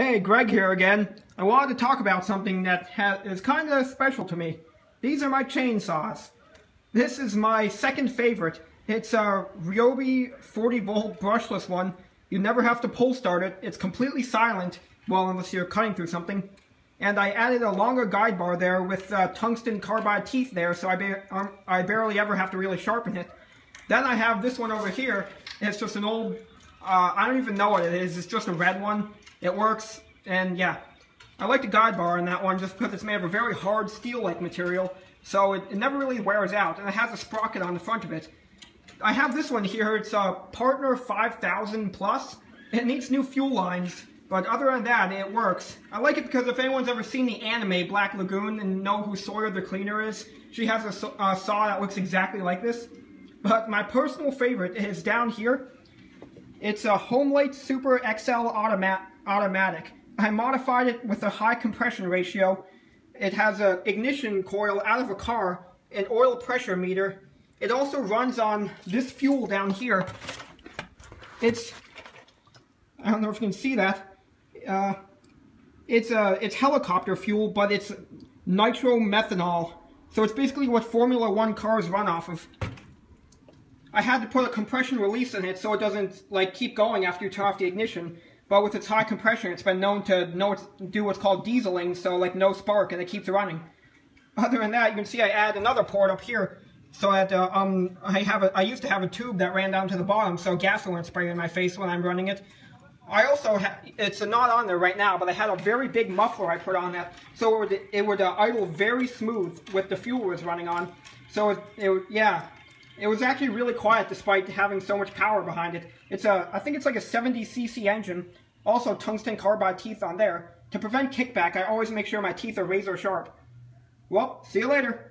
Hey, Greg here again. I wanted to talk about something that is kind of special to me. These are my chainsaws. This is my second favorite. It's a Ryobi 40 volt brushless one. You never have to pull start it. It's completely silent, well unless you're cutting through something. And I added a longer guide bar there with uh, tungsten carbide teeth there so I, ba um, I barely ever have to really sharpen it. Then I have this one over here. It's just an old, uh, I don't even know what it is. It's just a red one. It works, and yeah. I like the guide bar on that one just because it's made of a very hard steel-like material, so it, it, never really wears out, and it has a sprocket on the front of it. I have this one here, it's a Partner 5000 Plus. It needs new fuel lines, but other than that, it works. I like it because if anyone's ever seen the anime Black Lagoon and know who Sawyer the Cleaner is, she has a uh, saw that looks exactly like this. But my personal favorite is down here. It's a Homelite Super XL automat automatic. I modified it with a high compression ratio. It has an ignition coil out of a car, an oil pressure meter. It also runs on this fuel down here. It's, I don't know if you can see that. Uh, it's a, it's helicopter fuel, but it's nitromethanol. So it's basically what Formula One cars run off of. I had to put a compression release in it so it doesn't like keep going after you turn off the ignition. But with its high compression, it's been known to know do what's called dieseling, so like no spark, and it keeps running. Other than that, you can see I add another port up here, so that uh, um I have a I used to have a tube that ran down to the bottom, so gas wouldn't spray in my face when I'm running it. I also it's not on there right now, but I had a very big muffler I put on that, so it would it would uh, idle very smooth with the fuel was running on. So it, it yeah, it was actually really quiet despite having so much power behind it. It's a, I think it's like a 70cc engine, also tungsten carbide teeth on there. To prevent kickback, I always make sure my teeth are razor sharp. Well, see you later.